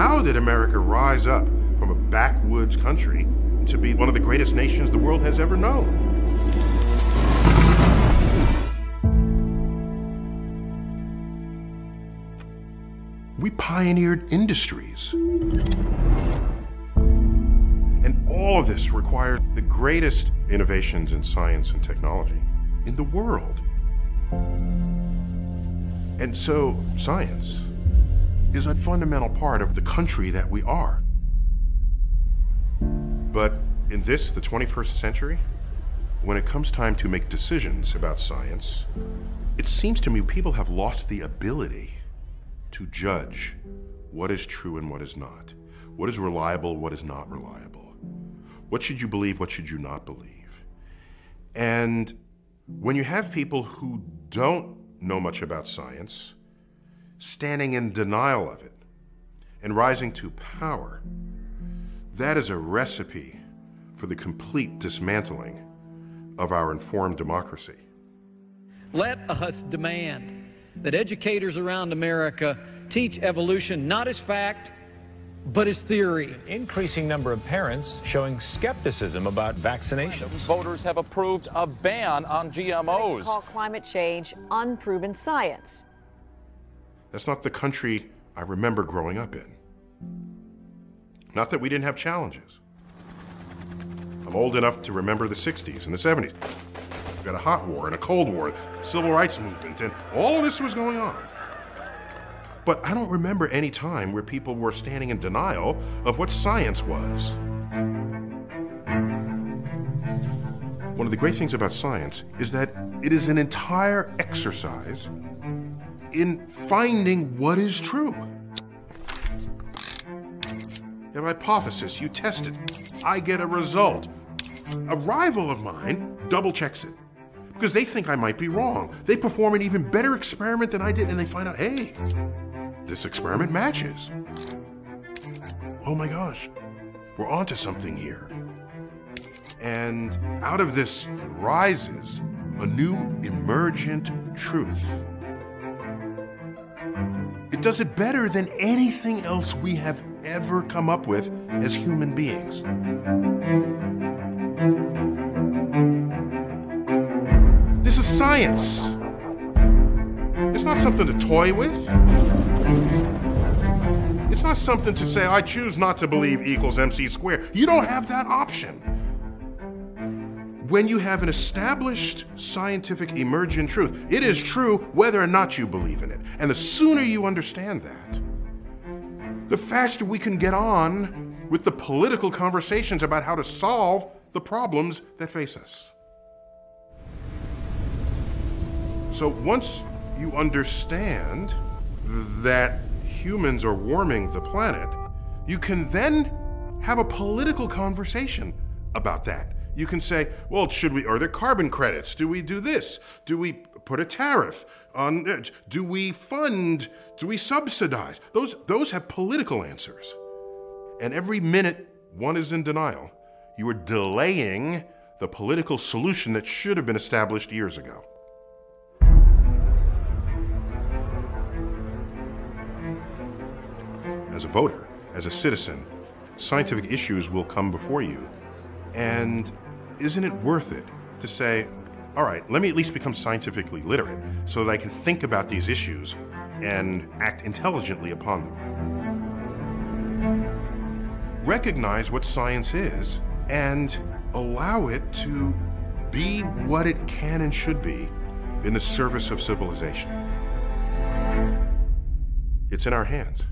How did America rise up from a backwoods country to be one of the greatest nations the world has ever known? We pioneered industries. And all of this required the greatest innovations in science and technology in the world. And so, science is a fundamental part of the country that we are. But in this, the 21st century, when it comes time to make decisions about science, it seems to me people have lost the ability to judge what is true and what is not, what is reliable, what is not reliable, what should you believe, what should you not believe. And when you have people who don't know much about science, standing in denial of it, and rising to power, that is a recipe for the complete dismantling of our informed democracy. Let us demand that educators around America teach evolution not as fact, but as theory. An increasing number of parents showing skepticism about vaccinations. Voters have approved a ban on GMOs. Call climate change unproven science. That's not the country I remember growing up in. Not that we didn't have challenges. I'm old enough to remember the 60s and the 70s. We've got a hot war and a cold war, civil rights movement, and all of this was going on. But I don't remember any time where people were standing in denial of what science was. One of the great things about science is that it is an entire exercise in finding what is true. A hypothesis, you test it, I get a result. A rival of mine double checks it because they think I might be wrong. They perform an even better experiment than I did and they find out, hey, this experiment matches. Oh my gosh, we're onto something here. And out of this rises a new emergent truth. It does it better than anything else we have ever come up with as human beings. This is science. It's not something to toy with. It's not something to say, I choose not to believe equals MC squared. You don't have that option. When you have an established scientific emergent truth, it is true whether or not you believe in it. And the sooner you understand that, the faster we can get on with the political conversations about how to solve the problems that face us. So once you understand that humans are warming the planet, you can then have a political conversation about that. You can say, well, should we, are there carbon credits? Do we do this? Do we put a tariff on it? Do we fund? Do we subsidize? Those, those have political answers. And every minute one is in denial, you are delaying the political solution that should have been established years ago. as a voter, as a citizen, scientific issues will come before you. And isn't it worth it to say, all right, let me at least become scientifically literate so that I can think about these issues and act intelligently upon them? Recognize what science is and allow it to be what it can and should be in the service of civilization. It's in our hands.